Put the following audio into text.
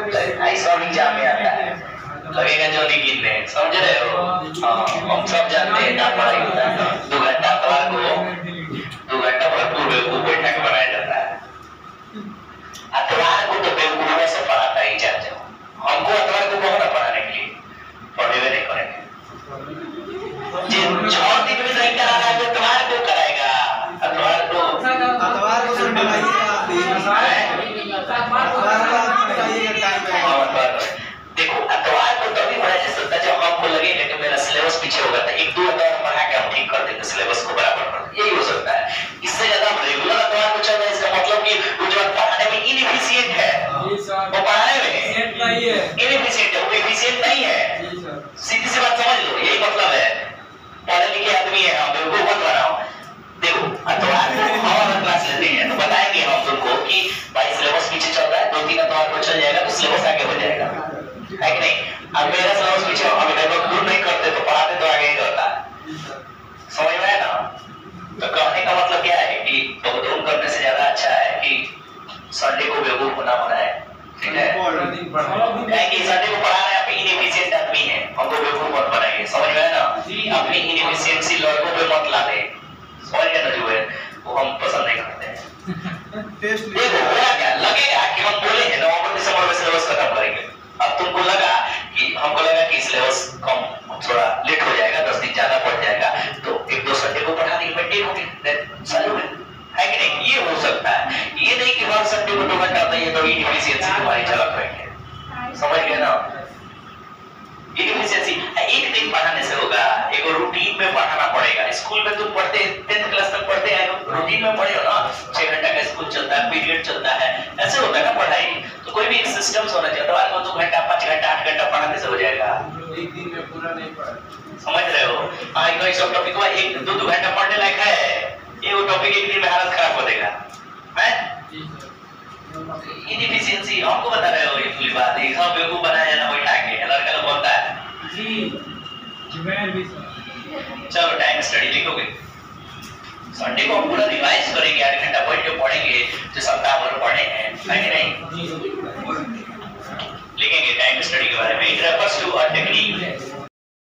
ऐसा एग्ज़ाम में आता है लगेगा जो नहीं गिनने समझ रहे हो हाँ हम सब जानते हैं क्या पढ़ाई होता है दो घंटा अखबार को दो घंटा भरपूर बेवकूफ़ बैठा के बनाया जाता है को तो बेवकूफों से पढ़ाता ही हमको को ना पढ़ाने के लिए पढ़ेगा नहीं करेंगे जिन छोड़ दिन में नहीं करा रहा है को कराएगा अखबार को अखबार को सर बनाइएगा अखबार को है कि नहीं अब मेरा सिलेबस पीछे हम इधर दूर नहीं करते तो पढ़ाते तो आगे ही रहता समझ में आया ना तो कहने का मतलब क्या है कि दौड़ करने से ज़्यादा अच्छा है कि संडे को बेवकूफ़ होना बनाए ठीक है कि संडे को पढ़ा रहे हैं आप इनएफिशिएंट आदमी है हमको बेवकूफ़ मत बनाइए समझ में आया ना अपनी इनएफिशिएंसी लड़कों पे मत ला दे समझ गए ना जो है वो हम पसंद नहीं करते हैं देखो थोड़ा लेट हो जाएगा, दस दिन ज़्यादा पड़ जाएगा तो एक दो संडे को पढ़ा देंगे मेंटेन हो गया चालू है। है कि नहीं? ये हो सकता है। ये नहीं कि हर संडे को दो घंटा आता है तो इनएफिशिएंसी तुम्हारी झलक रहेंगे समझ गए ना? इनएफिशिएंसी एक दिन पढ़ाने से होगा, एक रूटीन में पढ़ाना पड़ेगा। स्कूल में तुम पढ़ते 10th क्लास तक पढ़ते हैं रूटीन में पढ़े हो ना, छह घंटा का स्कूल चलता है पीरियड चलता है, ऐसे होता है ना पढ़ाई। तो कोई भी एक सिस्टम होना चाहिए तो दो घंटा, पाँच घंटा घंटा पढ़ाने से हो जाएगा। समझ रहे हो? हाँ इकोनॉमिक सब टॉपिक में एक दो दो घंटा पढ़ने लायक है। ये वो टॉपिक एक दिन में हालत खराब हो देगा है? हमको बता रहे हो ये पूरी बात। ये सब बेवकूफ़ बनाया ना बैठा के लड़का लोग बोलता है। चलो टाइम स्टडी लिखोगे। संडे को हम पूरा रिवाइज करेंगे आठ घंटा बैठ के पढ़ेंगे जो सप्ताह भर पढ़े हैं। स्टडी के बारे में इधर फ़र्स्ट टू अ टेक्निक